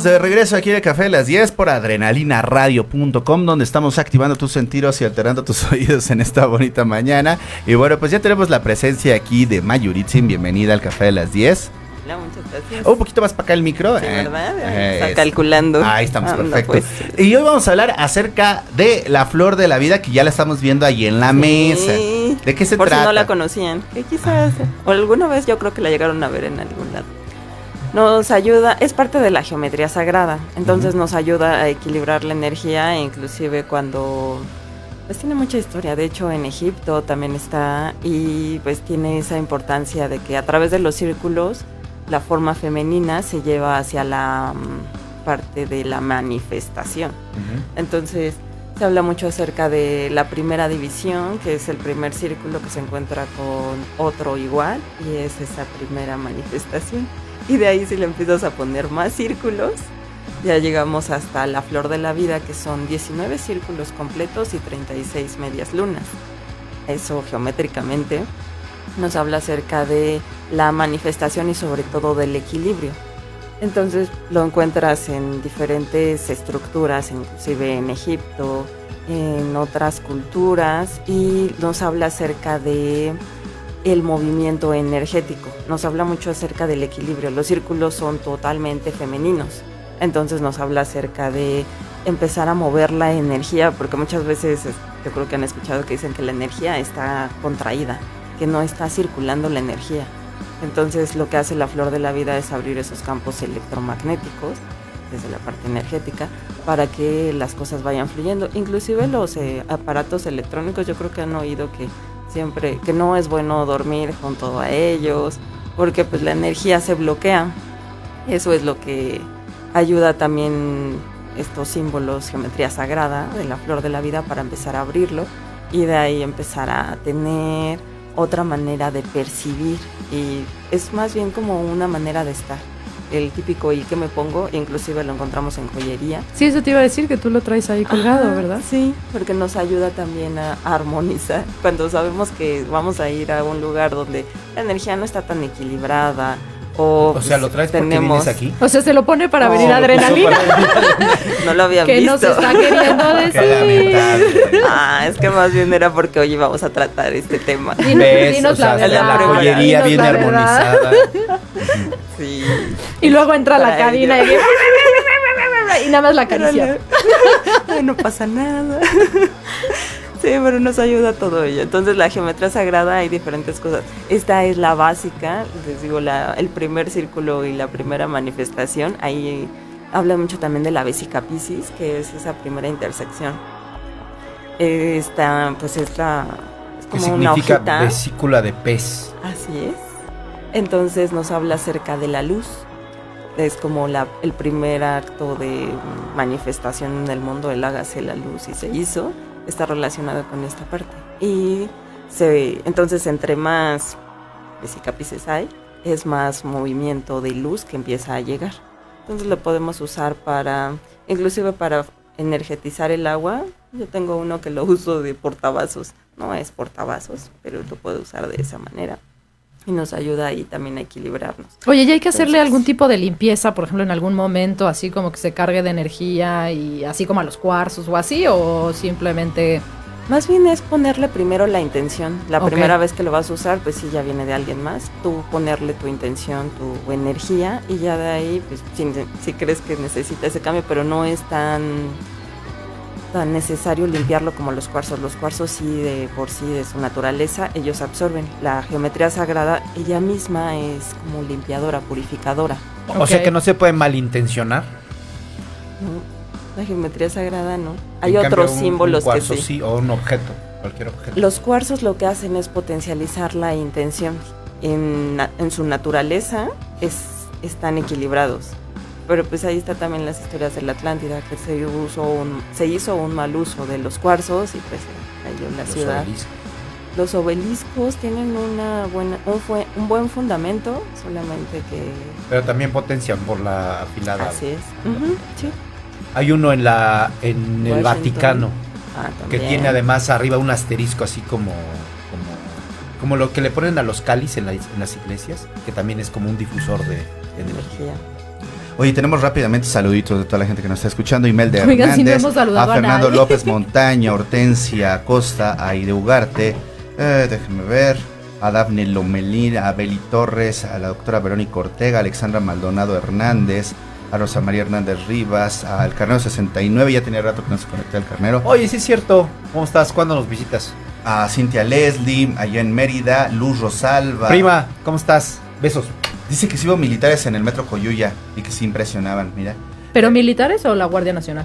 Estamos de regreso aquí de Café de las 10 por adrenalinaradio.com donde estamos activando tus sentidos y alterando tus oídos en esta bonita mañana. Y bueno, pues ya tenemos la presencia aquí de Mayuritzin. Bienvenida al Café de las 10. Hola, muchas gracias. un poquito más para acá el micro. Sí, eh, ¿verdad? eh, Está es- calculando. Ahí estamos, Anda, perfecto. pues. Y hoy vamos a hablar acerca de la flor de la vida que ya la estamos viendo ahí en la mesa. ¿De qué se Por trata? si no la conocían. Que quizás, o alguna vez yo creo que la llegaron a ver en algún lado. Nos ayuda, es parte de la geometría sagrada, entonces nos ayuda a equilibrar la energía, e inclusive cuando, pues tiene mucha historia, de hecho en Egipto también está y pues tiene esa importancia de que a través de los círculos la forma femenina se lleva hacia la mm, parte de la manifestación. Entonces, se habla mucho acerca de la primera división, que es el primer círculo que se encuentra con otro igual, y es esa primera manifestación. Y de ahí si le empiezas a poner más círculos, ya llegamos hasta la flor de la vida, que son 19 círculos completos y 36 medias lunas. Eso geométricamente nos habla acerca de la manifestación y sobre todo del equilibrio. Entonces lo encuentras en diferentes estructuras, inclusive en Egipto, en otras culturas, y nos habla acerca de el movimiento energético. Nos habla mucho acerca del equilibrio. Los círculos son totalmente femeninos. Entonces nos habla acerca de empezar a mover la energía, porque muchas veces es- yo creo que han escuchado que dicen que la energía está contraída, que no está circulando la energía. Entonces lo que hace la flor de la vida es abrir esos campos electromagnéticos desde la parte energética para que las cosas vayan fluyendo. Inclusive los eh, aparatos electrónicos yo creo que han oído que siempre que no es bueno dormir junto a ellos porque pues la energía se bloquea. Eso es lo que ayuda también estos símbolos, geometría sagrada de la flor de la vida para empezar a abrirlo y de ahí empezar a tener otra manera de percibir y es más bien como una manera de estar. El típico y que me pongo, inclusive lo encontramos en joyería. Sí, eso te iba a decir que tú lo traes ahí colgado, Ajá, ¿verdad? Sí, porque nos ayuda también a armonizar. Cuando sabemos que vamos a ir a un lugar donde la energía no está tan equilibrada o, O sea, lo pues, traes porque tenemos vienes aquí. O sea, se lo pone para No, venir adrenalina. no lo habían que visto. nos está queriendo decir. Ah, es que más bien era porque hoy íbamos a tratar este tema. Dinos- ¿Ves? O sea, la la, joyería verdad. armonizada. Sí. Y luego entra la cabina y, y nada más la acaricia. Ay, no pasa nada. Sí, pero nos ayuda todo ello. Entonces, la geometría sagrada hay diferentes cosas. Esta es la básica, les digo, la, el primer círculo y la primera manifestación. Ahí habla mucho también de la vesica piscis, que es esa primera intersección. Esta, pues, es la. Es ¿Qué como una significa hojita. vesícula de pez? Así es. Entonces nos habla acerca de la luz. Es como la, el primer acto de manifestación en el mundo, el hágase la luz y se hizo, está relacionado con esta parte. Y se, entonces entre más vesicapices hay, es más movimiento de luz que empieza a llegar. Entonces lo podemos usar para, inclusive para energetizar el agua. Yo tengo uno que lo uso de portavasos. No es portavasos, pero lo puedo usar de esa manera. Y nos ayuda ahí también a equilibrarnos. Oye, ¿y hay que hacerle Entonces- algún tipo de limpieza, por ejemplo, en algún momento, así como que se cargue de energía y así como a los cuarzos o así? ¿O simplemente Más bien es ponerle primero la intención. La primera vez que lo vas a usar, pues sí, ya viene de alguien más. Tú ponerle tu intención, tu energía y ya de ahí, pues si, si crees que necesita ese cambio, pero no es tan tan necesario limpiarlo como los cuarzos. Los cuarzos sí de por sí de su naturaleza ellos absorben. La geometría sagrada ella misma es como limpiadora, purificadora. O sea que no se puede malintencionar. ¿no? La geometría sagrada no. Hay En otros un símbolos que cuarzo sí. O un objeto, cualquier objeto. Los cuarzos lo que hacen es potencializar la intención. En, en su naturaleza es, están equilibrados. Pero pues ahí está también las historias de la Atlántida, que se, usó un, se hizo un mal uso de los cuarzos y pues cayó la Los ciudad. obeliscos. Los obeliscos tienen una buena, un, fue- un buen fundamento, solamente que Pero también potencian por la afilada. así es. Sí. Hay uno en la en el. Vaticano Ah, que tiene además arriba un asterisco así como como como lo que le ponen a los cáliz en, la- en las iglesias, que también es como un difusor de, de energía. energía. Oye, tenemos rápidamente saluditos de toda la gente que nos está escuchando. Imelda Oigan, si no Hernández, hemos saludado a a Fernando nadie. López Montaña, Hortensia Costa, a Aide Ugarte, eh, déjenme ver, a Daphne Lomelín, a Beli Torres, a la doctora Verónica Ortega, a Alexandra Maldonado Hernández, a Rosa María Hernández Rivas, al Carnero 69, ya tenía rato que no se conectó al Carnero, Oye, sí es cierto. ¿Cómo estás? ¿Cuándo nos visitas? a Cintia Leslie, allá en Mérida, Luz Rosalba. Prima, ¿cómo estás? Besos. Dice que sí hubo militares en el metro Coyuya y que se impresionaban, mira. ¿Pero militares o la Guardia Nacional?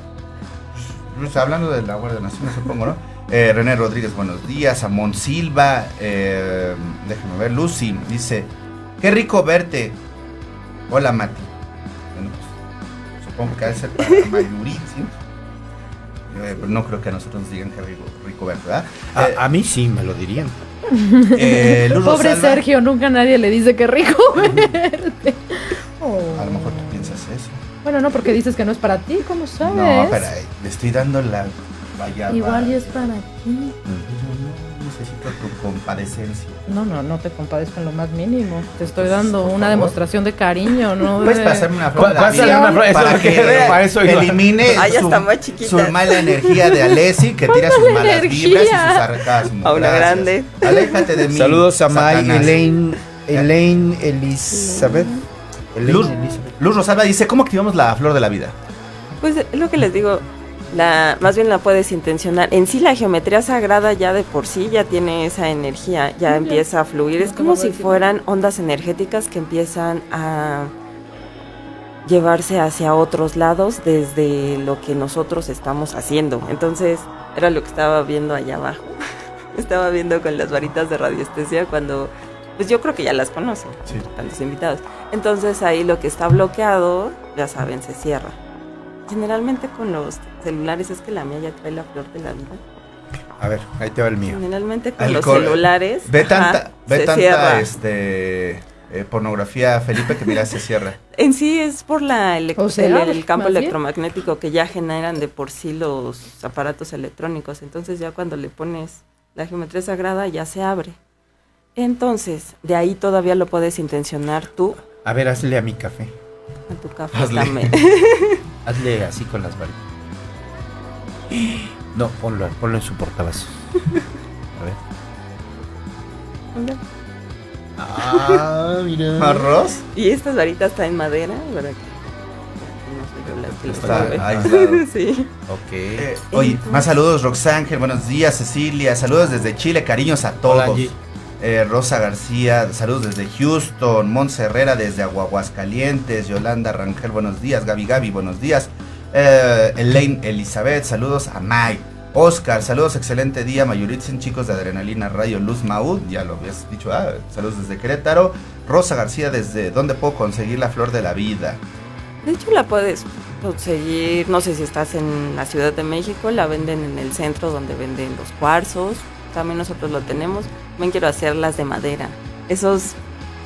Pues, hablando de la Guardia Nacional, supongo, ¿no? Eh, René Rodríguez, buenos días. Amón Silva, eh, déjame ver. Lucy dice: Qué rico verte. Hola, Mati. Bueno, pues, supongo que ha de ser para Mayurit, ¿sí? Eh, no creo que a nosotros nos digan que rico, rico ¿verdad? A, Eh, a mí sí me lo dirían. eh, Luz Pobre Rosalba, Sergio, nunca nadie le dice que rico verte. Oh. A lo mejor tú piensas eso. Bueno, no, porque dices que no es para ti, ¿cómo sabes? No, pero eh, le estoy dando la vaya. Igual y es para ti. No necesito tu compadecencia. No, no, no te compadezco en lo más mínimo. Te estoy dando Por una favor. demuestra de cariño, ¿no? Puedes de- pasarme una flor de la Pásale vida una flor, eso para que- que para eso iba. elimine Ah, ya su, está más chiquita. su mala energía de Alessi que tira sus mala malas energía? vibras y su sarcasmo. Paula Gracias. Grande. Aléjate de mí. Saludos a May. Elaine, Elaine Elizabeth. Elaine Luz, Elizabeth. Luz Rosalba dice, ¿cómo activamos la flor de la vida? Pues es lo que les digo, la, más bien la puedes intencionar. En sí la geometría sagrada ya de por sí ya tiene esa energía, ya empieza a fluir. Es como si fueran ondas energéticas que empiezan a llevarse hacia otros lados desde lo que nosotros estamos haciendo. Entonces, era lo que estaba viendo allá abajo. estaba viendo con las varitas de radiestesia cuando, pues yo creo que ya las conocen, Sí. tantos invitados. Entonces ahí lo que está bloqueado, ya saben, se cierra. Generalmente con los celulares es que la mía ya trae la flor de la vida. A ver, ahí te va el mío. Generalmente con los celulares Ve ajá, tanta, ve se tanta cierra. este, eh, pornografía, Felipe, que mira, se cierra. En sí es por la elec- O sea, el, el campo bien. electromagnético que ya generan de por sí los aparatos electrónicos. Entonces ya cuando le pones la geometría sagrada ya se abre. Entonces, de ahí todavía lo puedes intencionar tú A ver, hazle a mi café. a tu café Hazle. también. Hazle así con las varitas. No, ponlo, ponlo en su portavasos. A ver. Ah, mira. ¿Arroz? y estas varitas están en madera, para que no soy yo la que las Está sí. Ok. Eh, oye, más saludos, Roxángel. Buenos días, Cecilia. Saludos desde Chile. Cariños a todos. Hola. Eh, Rosa García, saludos desde Houston. Montse Herrera desde Aguascalientes. Yolanda Rangel, buenos días. Gaby Gaby, buenos días. Eh, Elaine Elizabeth, saludos a May. Oscar, saludos, excelente día. Mayuritzen, chicos de Adrenalina Radio Luz Maud, ya lo habías dicho. Ah, saludos desde Querétaro. Rosa García, desde ¿dónde puedo conseguir la flor de la vida? De hecho, la puedes conseguir, no sé si estás en la Ciudad de México, la venden en el centro donde venden los cuarzos, también nosotros lo tenemos. También quiero hacerlas de madera. Esos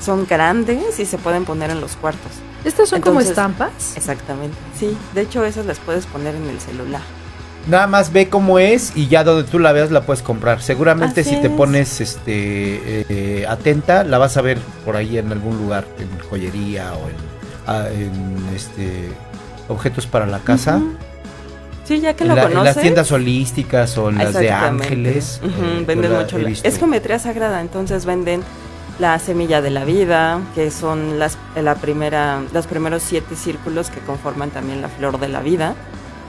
son grandes y se pueden poner en los cuartos. ¿Estas son como Entonces- estampas? Exactamente. Sí, de hecho esas las puedes poner en el celular. Nada más ve cómo es y ya donde tú la veas la puedes comprar. Seguramente Así si te es. pones este eh, atenta la vas a ver por ahí en algún lugar, en joyería o en, ah, en, este objetos para la casa. Ujú. Sí, ya que en, lo la- en las tiendas holísticas o en las de ángeles. Eh, venden la mucho. la- es geometría sagrada, entonces venden la semilla de la vida, que son las, la primera, los primeros siete círculos que conforman también la flor de la vida.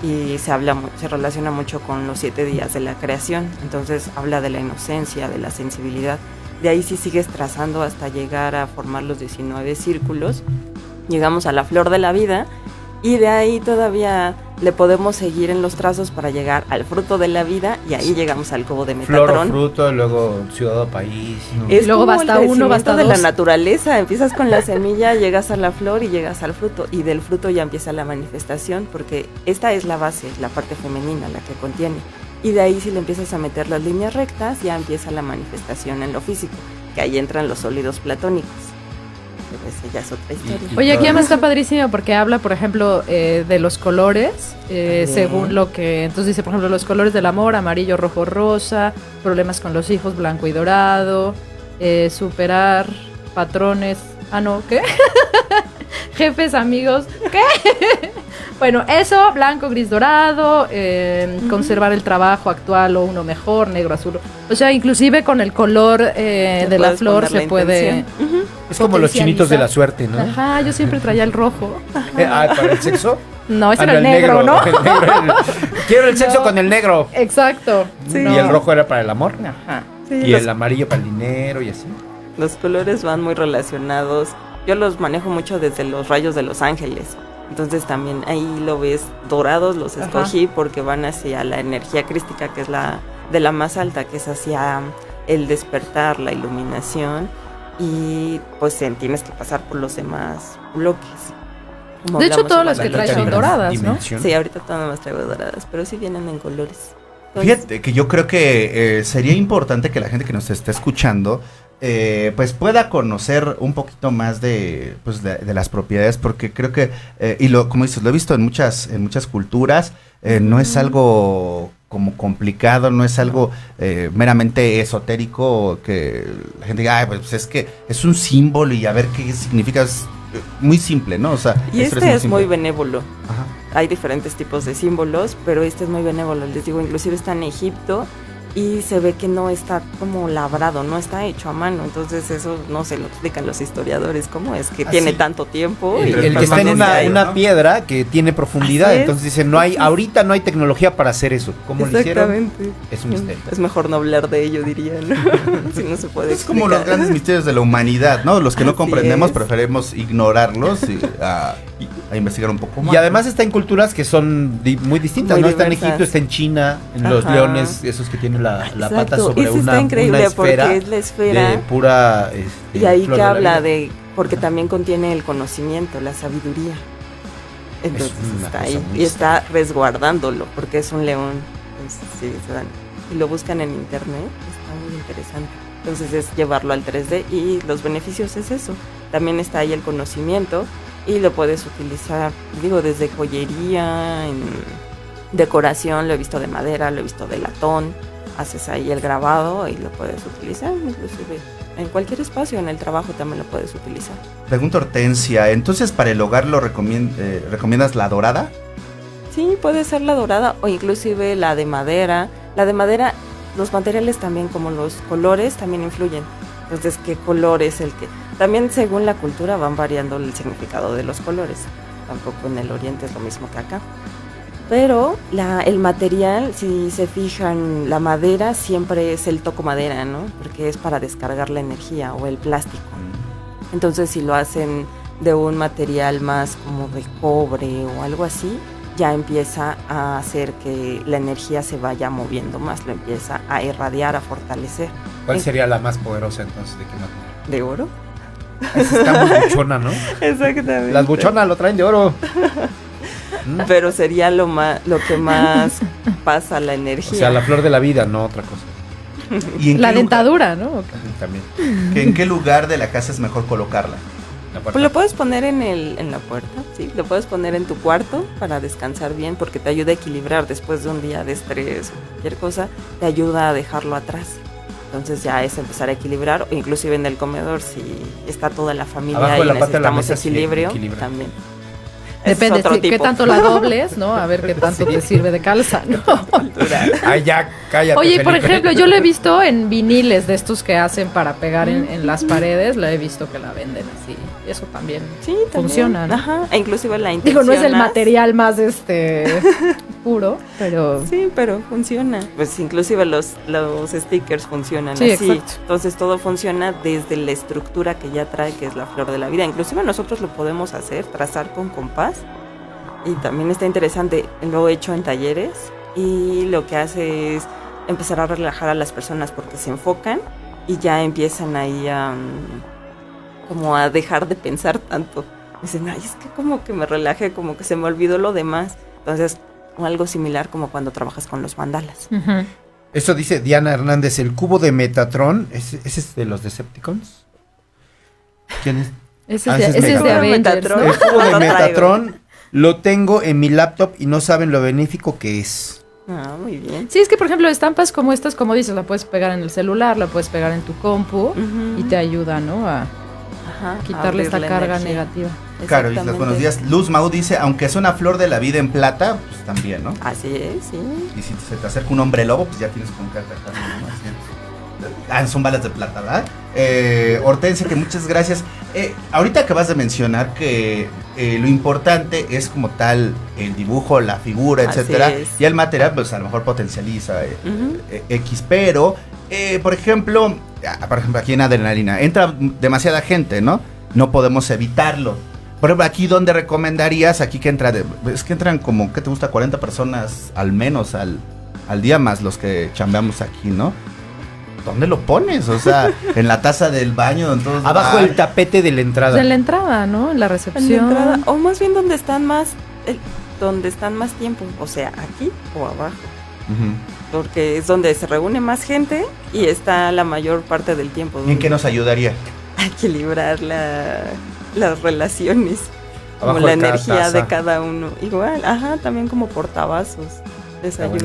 Y se habla, se relaciona mucho con los siete días de la creación. Entonces habla de la inocencia, de la sensibilidad. De ahí sí sigues trazando hasta llegar a formar los 19 círculos. Llegamos a la flor de la vida y de ahí todavía le podemos seguir en los trazos para llegar al fruto de la vida y ahí llegamos al cubo de Flor o Metatron. fruto, luego ciudad o país. Es Luego como basta el uno, basta crecimiento de dos. la naturaleza. Empiezas con la semilla, llegas a la flor y llegas al fruto. Y del fruto ya empieza la manifestación, porque esta es la base, la parte femenina, la que contiene. Y de ahí si le empiezas a meter las líneas rectas, ya empieza la manifestación en lo físico, que ahí entran los sólidos platónicos. Pero esa ya es otra historia. Y- Oye, aquí además está padrísimo porque habla, por ejemplo, eh, de los colores, eh, según lo que... Entonces dice, por ejemplo, los colores del amor, amarillo, rojo, rosa, problemas con los hijos, blanco y dorado, eh, superar patrones... Ah, no, ¿qué? jefes, amigos. ¿Qué? bueno, eso, blanco, gris, dorado, eh, conservar el trabajo actual o uno mejor, negro, azul. O sea, inclusive con el color eh, de la flor la se puede... intención. Ujú. Es como los chinitos de la suerte, ¿no? Ajá, yo siempre traía el rojo. Eh, ah, ¿para el sexo? No, ese Ah, era el negro, ¿no? el negro, el- Quiero el sexo No. con el negro. Exacto. Sí. Y el rojo era para el amor. Ajá. Sí, Y los, el amarillo para el dinero y así. los colores van muy relacionados. Yo los manejo mucho desde los rayos de los ángeles. Entonces también ahí lo ves dorados, los Ajá. escogí porque van hacia la energía crística, que es la de la más alta, que es hacia el despertar, la iluminación. Y pues tienes que pasar por los demás bloques. Como De hecho, todas las que traes son doradas, ¿no? Sí, ahorita todas más traigo doradas, pero sí vienen en colores. Entonces, Fíjate que yo creo que eh, sería importante que la gente que nos esté escuchando eh, pues pueda conocer un poquito más de, pues de, de las propiedades porque creo que eh, y lo como dices lo he visto en muchas en muchas culturas eh, no es algo como complicado no es algo eh, meramente esotérico que la gente diga "Ay, pues es que es un símbolo y a ver qué significa es eh, muy simple no o sea y este es muy benévolo. Ajá. hay diferentes tipos de símbolos, pero este es muy benévolo. Les digo, inclusive está en Egipto y se ve que no está como labrado, no está hecho a mano. Entonces eso no se lo explican los historiadores, cómo es que Ah, tiene tanto tiempo. El, el que está en una, ahí. una ¿no? piedra que tiene profundidad, entonces dicen, no hay, ahorita no hay tecnología para hacer eso. ¿Cómo lo hicieron? Exactamente. Es un misterio. Es mejor no hablar de ello, diría, ¿no? si no se puede Es como los grandes misterios de la humanidad, ¿no? Los que no Así comprendemos es. preferimos ignorarlos y a, a investigar un poco más. Y además está en culturas que son di- muy distintas, Muy ¿no? Está en diversas. Egipto, está en China, en los Ajá. leones, esos que tienen la, la pata sobre Ese una, está increíble una esfera porque es la esfera de pura... este, y ahí flor que habla de porque también contiene el conocimiento, la sabiduría. Entonces una está ahí y está resguardándolo porque es un león. Entonces, sí, se dan. Y lo buscan en internet, está muy interesante. Entonces es llevarlo al 3D y los beneficios es eso. También está ahí el conocimiento y lo puedes utilizar, digo, desde joyería, en decoración, lo he visto de madera, lo he visto de latón, haces ahí el grabado y lo puedes utilizar, inclusive en cualquier espacio, en el trabajo también lo puedes utilizar. Pregunta Hortensia, entonces para el hogar lo recomien- eh, recomiendas la dorada? Sí, puede ser la dorada o inclusive la de madera. La de madera, los materiales también como los colores también influyen. Entonces, ¿qué color es el que? También según la cultura van variando el significado de los colores. Tampoco en el oriente es lo mismo que acá. Pero la, el material, si se fijan, la madera siempre es el toco madera, ¿no? Porque es para descargar la energía o el plástico. Entonces, si lo hacen de un material más como de cobre o algo así, ya empieza a hacer que la energía se vaya moviendo más, lo empieza a irradiar, a fortalecer. ¿Cuál sería la más poderosa entonces? ¿De qué material? ¿De oro? Está muy buchona, ¿no? Exactamente. Las buchonas lo traen de oro. Pero sería lo, más, lo que más pasa la O energía. sea, la flor de la vida, no otra cosa. ¿Y en La qué dentadura, ¿no? También. que ¿En qué lugar de la casa es mejor colocarla? Pues lo puedes poner en, el, en la puerta, sí, lo puedes poner en tu cuarto para descansar bien porque te ayuda a equilibrar después de un día de estrés o cualquier cosa, te ayuda a dejarlo atrás. Entonces ya es empezar a equilibrar, o inclusive en el comedor, si está toda la familia Abajo y la pata de la necesitamos equilibrio, equilibra. también. Depende otro si- qué tanto la dobles, ¿no? A ver qué tanto te sirve de calza, ¿no? Ay, ya, cállate. Oye, por ejemplo, yo lo he visto en viniles de estos que hacen para pegar en, en las paredes, la he visto que la venden así. Eso también. Sí, también. Funciona, ¿no? Ajá, e inclusive la Digo, no es el material más este puro, pero Sí, pero funciona. Pues inclusive los, los stickers funcionan Sí, así. exacto. Entonces todo funciona desde la estructura que ya trae, que es la flor de la vida. Inclusive nosotros lo podemos hacer, trazar con compás. Y también está interesante, lo he hecho en talleres y lo que hace es empezar a relajar a las personas porque se enfocan y ya empiezan ahí a mm, como a dejar de pensar tanto. Dicen, ay, es que como que me relajé, como que se me olvidó lo demás. Entonces, algo similar como cuando trabajas con los mandalas. Eso dice Diana Hernández, el cubo de Metatron, ¿ese, ese es de los Decepticons? ¿Quién es? ese Ah, es, de, ese es ese es de. Avengers, ¿no? Metatron. El cubo de. Metatron lo tengo en mi laptop y no saben lo benéfico que es. Ah, muy bien. Sí, es que por ejemplo, estampas como estas, como dices, la puedes pegar en el celular, la puedes pegar en tu compu y te ayuda, ¿no? A Ajá, quitarle esta carga energía. negativa. Caro Islas, buenos días. Luz Mau dice, aunque es una flor de la vida en plata, pues también, ¿no? Así es, sí. Y si se te acerca un hombre lobo, pues ya tienes con es. Ah, son balas de plata, ¿verdad? Eh, Hortensia, que muchas gracias. Eh, ahorita acabas de mencionar que eh, lo importante es como tal el dibujo, la figura, Así etcétera. es. Y el material, pues a lo mejor potencializa eh, eh, X, pero, eh, por ejemplo, por ejemplo, aquí en Adrenalina, entra demasiada gente, ¿no? No podemos evitarlo. Por ejemplo, aquí donde recomendarías, aquí que entra, de- es que entran como, ¿qué te gusta? 40 personas al menos al, al día más los que chambeamos aquí, ¿no? ¿Dónde lo pones? O sea, en la taza del baño, Abajo ah, el tapete de la entrada. En la entrada, ¿no? En la En la recepción. entrada, o más bien donde están más, el- donde están más tiempo, o sea, aquí o abajo, ujú. Porque es donde se reúne más gente y está la mayor parte del tiempo. ¿Y en qué nos ayudaría? a equilibrar la, las relaciones, como la de energía taza. de cada uno. Igual, ajá, también como portavasos.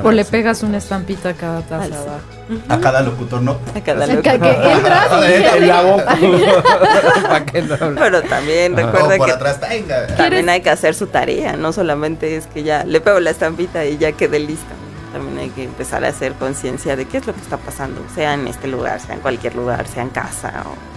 O le pegas una estampita a cada taza. A cada locutor, ¿no? A cada hable. Pero también recuerda que atrás, también hay que hacer su tarea, no solamente es que ya le pego la estampita y ya quedé lista. También hay que empezar a hacer conciencia de qué es lo que está pasando, sea en este lugar, sea en cualquier lugar, sea en casa o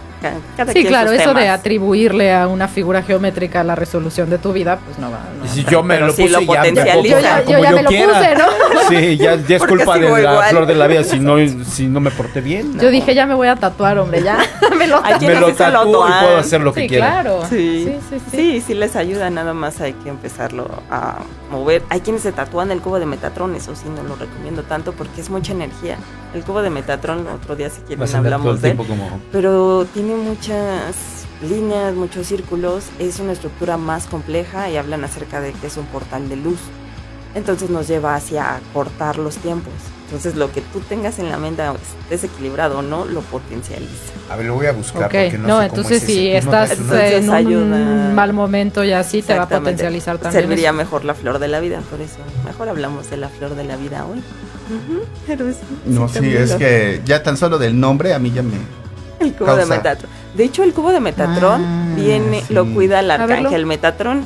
cada Sí, claro, eso de atribuirle a una figura geométrica la resolución de tu vida, pues no va. no. Si yo me lo si puse lo ya me puedo Yo ya, yo me lo quiera. puse, ¿no? Sí, ya, ya es Porque culpa de la igual. flor de la vida si no, si no me porté bien. Yo dije, ya me voy a tatuar, hombre, ya. me lo tatué. me lo tatúo y tatuan. puedo hacer lo que Sí, quiera. claro. Sí. sí, sí. sí. Sí, sí les ayuda, nada más hay que empezarlo a mover. Hay quienes se tatúan el cubo de Metatron, eso sí no lo recomiendo tanto porque es mucha energía. El cubo de Metatron, otro día si quieren hablamos de él, como... pero tiene muchas líneas, muchos círculos, es una estructura más compleja y hablan acerca de que es un portal de luz. Entonces nos lleva hacia cortar los tiempos. Entonces lo que tú tengas en la mente, estés equilibrado o no, lo potencializa. A ver, lo voy a buscar Ok, porque no, no, sé cómo entonces es si ese. ¿No estás en un ayuda. mal momento y así te va a potencializar también. Serviría eso. mejor la flor de la vida, por eso mejor hablamos de la flor de la vida hoy. Pero sí, No, sí, es que ya tan solo del nombre a mí ya me... El cubo causa- de Metatron. De hecho, el cubo de Metatron Ah, viene, sí. lo cuida el arcángel Metatron.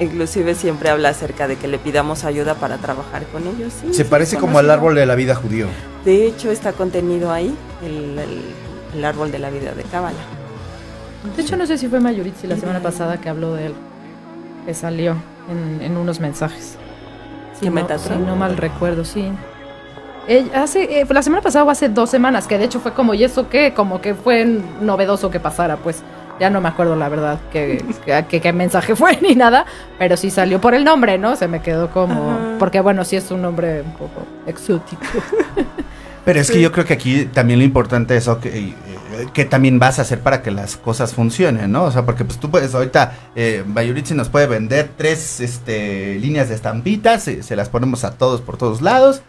Inclusive siempre habla acerca de que le pidamos ayuda para trabajar con ellos. sí, Se sí, parece como al árbol de la vida judío. De hecho, está contenido ahí, el, el- el árbol de la vida de Cábala. De hecho, no sé si fue Mayoritzi la semana pasada que habló de él. Que salió en, en unos mensajes. Si ¿Que no, Metatron? si no mal recuerdo, sí. Ella- hace, eh, la semana pasada o hace dos semanas, que de hecho fue como, ¿y eso qué? Como que fue novedoso que pasara, pues. Ya no me acuerdo la verdad qué que, mensaje fue ni nada, pero sí salió por el nombre, ¿no? Se me quedó como... Ajá. Porque bueno, sí es un nombre un poco exótico. Pero es que yo creo que aquí también lo importante es eso que, eh, que también vas a hacer para que las cosas funcionen, ¿no? O sea, porque pues tú puedes ahorita, eh, Bayurichi nos puede vender tres este, líneas de estampitas, se, se las ponemos a todos por todos lados,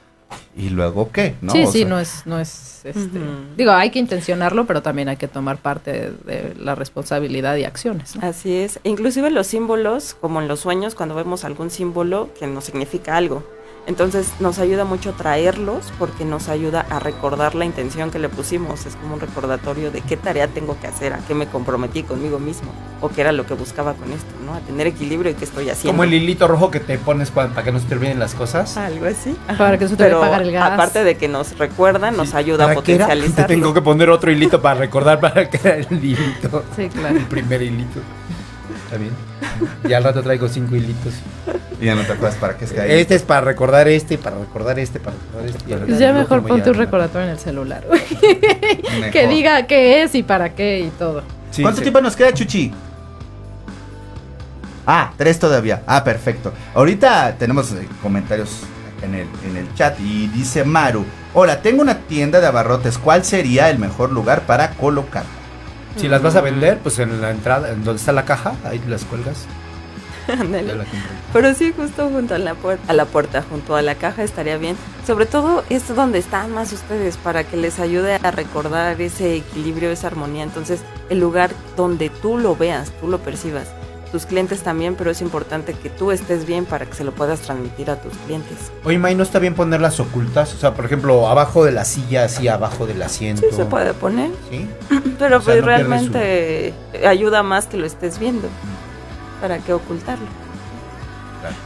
y luego qué, ¿no? sí, O sí, sea, no es... No es este. Digo, hay que intencionarlo, pero también hay que tomar parte de, de la responsabilidad y acciones. ¿no? Así es. Inclusive los símbolos, como en los sueños, cuando vemos algún símbolo que nos significa algo. Entonces nos ayuda mucho traerlos porque nos ayuda a recordar la intención que le pusimos. Es como un recordatorio de qué tarea tengo que hacer, a qué me comprometí conmigo mismo o qué era lo que buscaba con esto, ¿no? A tener equilibrio y qué estoy haciendo. Como el hilito rojo que te pones para que no se te olviden las cosas. Algo así. Para que eso te Pero pagar el gas. aparte de que nos recuerda, nos ayuda a potencializar. Te tengo que poner otro hilito para recordar para que era el hilito. Sí, claro. El primer hilito. Está bien. Y al rato traigo cinco hilitos. y ya no te acuerdas para qué es que hay. Este es para recordar este, para recordar este, para recordar este. Pues ya mejor un ya- recordatorio en el celular. Que diga qué es y para qué y todo. Sí, ¿Cuánto sí. tiempo nos queda, Chuchi? Ah, tres todavía. Ah, perfecto. Ahorita tenemos eh, comentarios en el, en el chat y dice Maru, hola, tengo una tienda de abarrotes, ¿cuál sería el mejor lugar para colocar? Si las vas a vender, pues en la entrada, en donde está la caja, ahí las cuelgas. Ándale. Pero sí, justo junto a la, puerta, a la puerta, junto a la caja estaría bien. Sobre todo es donde están más ustedes para que les ayude a recordar ese equilibrio, esa armonía. Entonces, el lugar donde tú lo veas, tú lo percibas. Tus clientes también, pero es importante que tú estés bien para que se lo puedas transmitir a tus clientes. Oye, May, ¿no está bien ponerlas ocultas? O sea, por ejemplo, abajo de la silla, así abajo del asiento. Sí, se puede poner, ¿Sí? pero O sea, pues no realmente ayuda más que lo estés viendo. ¿Para qué ocultarlo?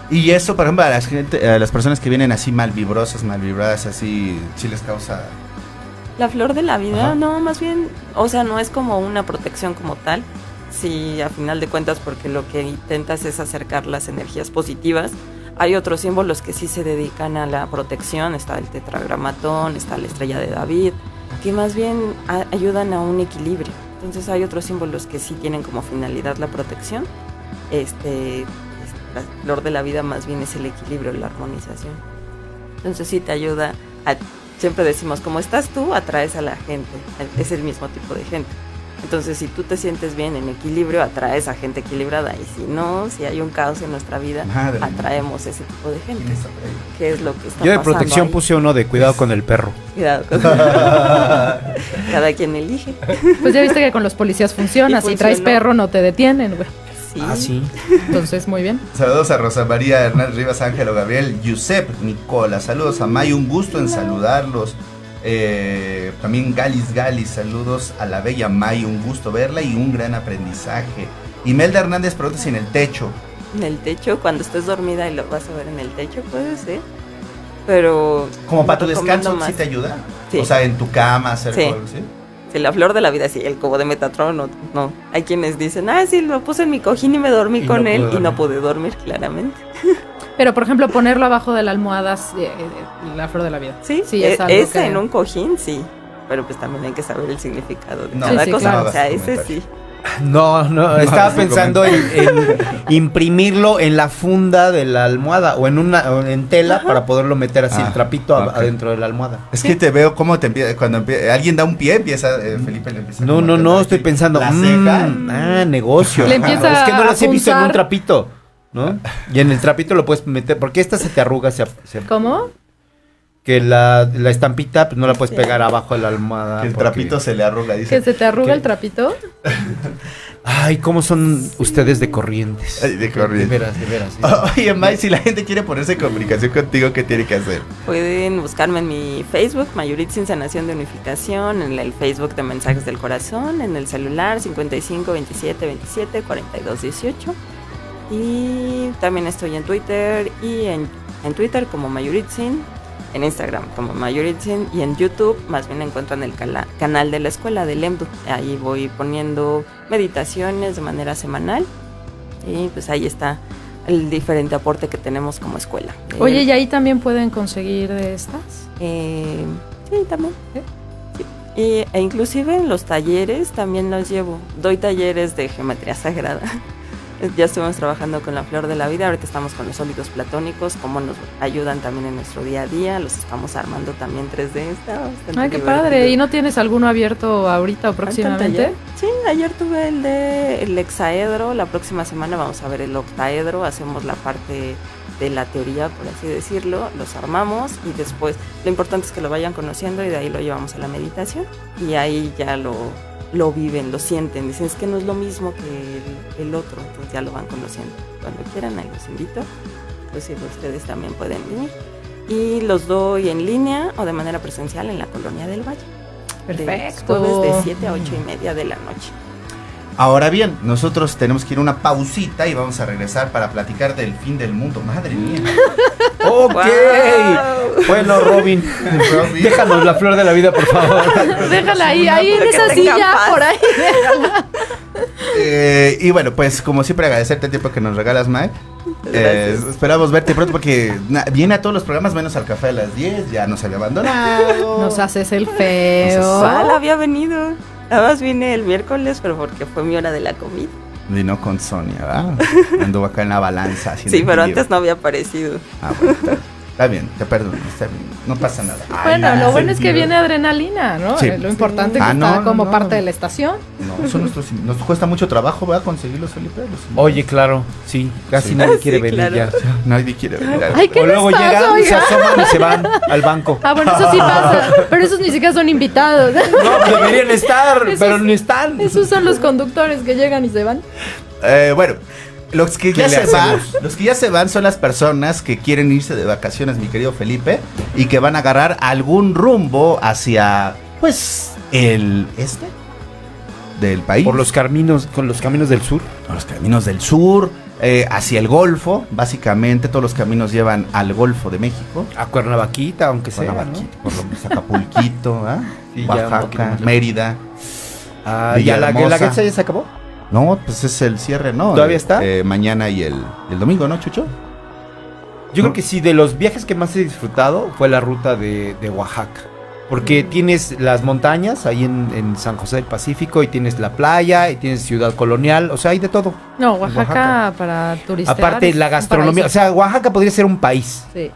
Y eso, por ejemplo, a las, gente, a las personas que vienen así mal vibrosas, mal vibradas, así, sí les causa... La flor de la vida, Ajá. no, más bien, o sea, no es como una protección como tal, si a final de cuentas, porque lo que intentas es acercar las energías positivas. Hay otros símbolos que sí se dedican a la protección, está el tetragramatón, está la estrella de David, que más bien ayudan a un equilibrio. Entonces hay otros símbolos que sí tienen como finalidad la protección. Este, es- la flor de la vida más bien es el equilibrio, la armonización. Entonces sí te ayuda siempre decimos, como estás tú, atraes a la gente. Es el mismo tipo de gente. Entonces, si tú te sientes bien en equilibrio, atraes a gente equilibrada. Y si no, si hay un caos en nuestra vida, Madre atraemos ese tipo de gente. ¿Quién es Abreu? ¿Qué es lo que está Yo de pasando protección ahí? puse uno de cuidado con el perro. Cuidado con- Cada quien elige. Pues ya viste que con los policías funciona. Y Si traes perro, no te detienen, güey. Sí. Ah, sí. Entonces, muy bien. Saludos a Rosa María Hernández Rivas, Ángelo Gabriel, Giuseppe, Nicola. Saludos a May, un gusto en saludarlos. Eh, también Galis Galis, saludos a la bella May, un gusto verla y un gran aprendizaje. Imelda Hernández pregunta si en el techo. En el techo, cuando estés dormida y lo vas a ver en el techo, puede ser. Pero. Como para tu descanso, más. ¿sí te ayuda? Sí. O sea, en tu cama, hacer Sí. así. Sí, la flor de la vida, sí, el cubo de Metatron, no, no. Hay quienes dicen, ah, sí, lo puse en mi cojín y me dormí Y con no él y no pude dormir, claramente. Pero, por ejemplo, ponerlo abajo de la almohada, eh, eh, la flor de la vida. Sí, Sí, es algo ese que- en un cojín, sí. Pero pues también hay que saber el significado de No, cada sí, cosa. claro. O sea, No, ese sí. No, no, estaba no, pensando en, en imprimirlo en la funda de la almohada o en una o en tela para poderlo meter así Ah, el trapito a- ok. adentro de la almohada. Es que te veo cómo te empieza, cuando empie- alguien da un pie, empieza, eh, Felipe le empieza No, no, no, estoy aquí. pensando. La mm, ah, negocio. Le empieza es que no las he visto en un trapito, ¿no? Y en el trapito lo puedes meter, porque esta se te arruga, se, se- ¿Cómo? que la, la estampita pues no la puedes Sí. pegar abajo de la almohada. Que el porque- trapito se le arruga, ¿Que dice. se te arruga ¿Qué? el trapito? Ay, cómo son ustedes de corrientes. Ay, de corrientes. De veras, de veras. sí. Oye, May, si la gente quiere ponerse en comunicación contigo, ¿qué tiene que hacer? Pueden buscarme en mi Facebook, Mayuritzin Sanación de Unificación, en el Facebook de Mensajes del Corazón, en el celular 55 27 27 42 18. Y también estoy en Twitter y en, en Twitter como Mayuritzin, en Instagram como Mayuritzin y en YouTube más bien encuentran el cala- canal de la escuela del EMDU. Ahí voy poniendo meditaciones de manera semanal y pues ahí está el diferente aporte que tenemos como escuela. Oye, El- ¿y ahí también pueden conseguir de estas? eh, sí, también. ¿Eh? Sí. Y, e inclusive en los talleres también los llevo. Doy talleres de geometría sagrada. Ya estuvimos trabajando con la flor de la vida, ahorita estamos con los sólidos platónicos, cómo nos ayudan también en nuestro día a día, los estamos armando también 3D. Está Ay, qué divertido. padre. ¿Y no tienes alguno abierto ahorita o ¿Falta el próximamente? Sí, ayer tuve el de el hexaedro, la próxima semana vamos a ver el octaedro, hacemos la parte de la teoría, por así decirlo, los armamos y después lo importante es que lo vayan conociendo y de ahí lo llevamos a la meditación y ahí ya lo, lo viven, lo sienten, dicen es que no es lo mismo que el, el otro, entonces ya lo van conociendo. Cuando quieran, ahí los invito, pues si ustedes también pueden venir. Y los doy en línea o de manera presencial en la Colonia del Valle. de Perfecto. Jueves de 7 a 8 y media de la noche. Ahora bien, nosotros tenemos que ir a una pausita y vamos a regresar para platicar del fin del mundo. Madre mía. Ok. Wow. Bueno, Robin, Robin. déjanos la flor de la vida, por favor. Déjala ahí, ahí en esa silla, paz. por ahí. déjala. Eh, y bueno, pues como siempre agradecerte el tiempo que nos regalas, Mae. Eh, esperamos verte pronto porque viene a todos los programas menos al café a las 10, ya nos había abandonado. Nos haces el Nos feo. ¿Cuál había venido? Nada más vine el miércoles, pero porque fue mi hora de la comida. Vino con Sonia, ¿verdad? Anduvo acá en la balanza. Sí, pero antes no había aparecido. Ah, bueno, está, está bien, te perdono, está bien, no pasa nada. Ay, Bueno, nada, lo bueno es que viene adrenalina, ¿no? Sí. Eh, Lo importante es Ah, que no, está no, como no. parte de la estación. No, eso nuestros- nos cuesta mucho trabajo, ¿verdad? Conseguirlos, Felipe. Los- Oye, claro, sí, casi Sí. nadie Sí, quiere venir claro. ya. Nadie quiere venir. Ay, ¿qué o les luego pasa, llegan, se oiga? asoman y se van al banco. Ah, bueno, eso sí pasa. Pero esos ni siquiera son invitados. No, deberían estar, Esos- pero no están. Esos son los conductores que llegan y se van. Eh, bueno, Los que ¿Qué ya se van, los que ya se van son las personas que quieren irse de vacaciones, mi querido Felipe, y que van a agarrar algún rumbo hacia, pues, el este del país. Por los caminos, con los caminos del sur. Por los caminos del sur, eh, hacia el Golfo. Básicamente, todos los caminos llevan al Golfo de México. A Cuernavaquita, aunque sea, ¿no? Cuernavaquita, por lo menos Acapulquito, ¿ah? Sí, Oaxaca. Mérida. Ah, ¿ya la, Villahermosa. la Guelaguetza ya se acabó? No, pues es el cierre, ¿no? ¿Todavía está? eh, mañana y el, el domingo, ¿no, Chucho? Yo ¿No? creo que sí, de los viajes que más he disfrutado fue la ruta de, de Oaxaca. Porque tienes las montañas ahí en, en San José del Pacífico y tienes la playa y tienes ciudad colonial, o sea, hay de todo. No, Oaxaca, Oaxaca. para turistas. Aparte, la gastronomía, o sea, Oaxaca podría ser un país. Sí.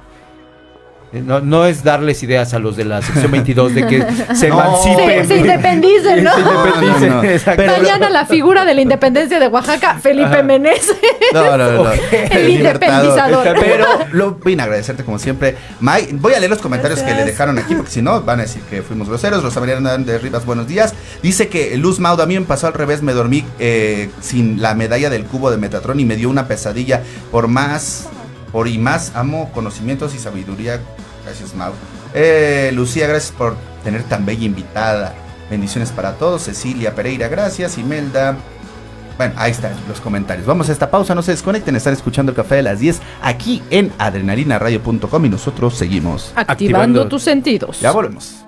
Eh, No, no es darles ideas a los de la sección 22 de que se No. emancipen. Se, se independicen, ¿no? Se independicen, No, no. Pero- Mañana la figura de la independencia de Oaxaca, Felipe Ajá. Meneses. No, no, no. Ok. El independizador. Pero lo vine a agradecerte como siempre. May, voy a leer los comentarios que le dejaron aquí porque si no van a decir que fuimos groseros. Rosa María Hernández Rivas, buenos días. Dice que Luz Mauda, a mí me pasó al revés, me dormí eh, sin la medalla del cubo de Metatron y me dio una pesadilla. Por más, por y más amo conocimientos y sabiduría. Gracias, Mau. Eh, Lucía, gracias por tener tan bella invitada. Bendiciones para todos. Cecilia Pereira, gracias. Imelda, bueno, ahí están los comentarios. Vamos a esta pausa, no se desconecten, están escuchando el café de las 10 aquí en adrenalinaradio.com y nosotros seguimos. Activando, Activando. tus sentidos. Ya volvemos.